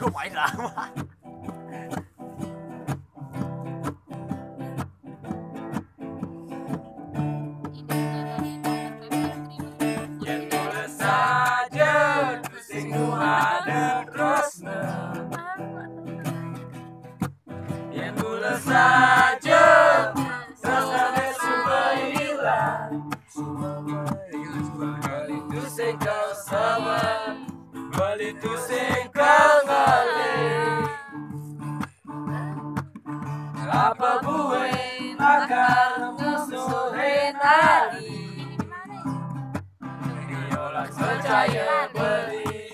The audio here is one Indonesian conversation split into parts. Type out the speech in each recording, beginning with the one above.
lumayan lama saja boleh saja Rasanya semua hilang Kali itu sing sama Kali itu sing Apa buat akan musuhin hari Diolas percaya beli.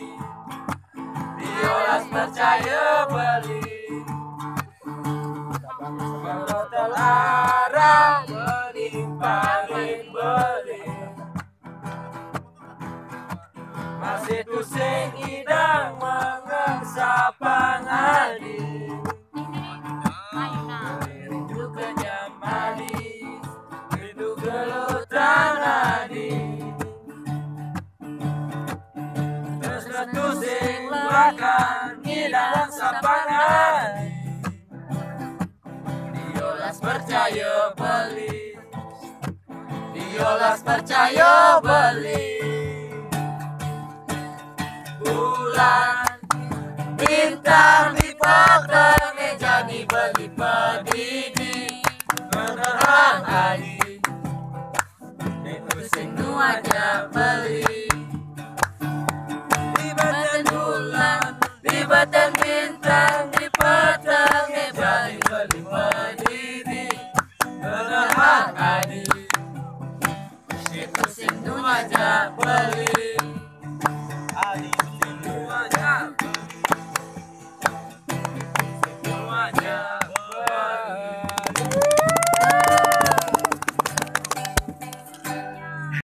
Diolas percaya beli. Kalau terlarang menimpain beli. Masih pusing idang mengesa Terus letusing bahkan hilang sapangan Diolas percaya beli. Diolas percaya beli. Bulan Bintang Jabatan bintang dipatangi Bani kelima diri Menerhak adi. Pusing-pusing dumaja